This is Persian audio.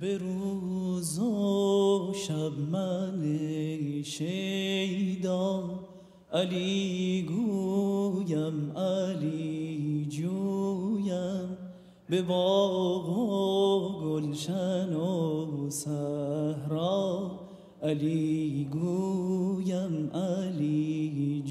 به روز و شب من شیدا. علی گویم علی جویم. به باغ و گلشن و صحرا. علی گویم علی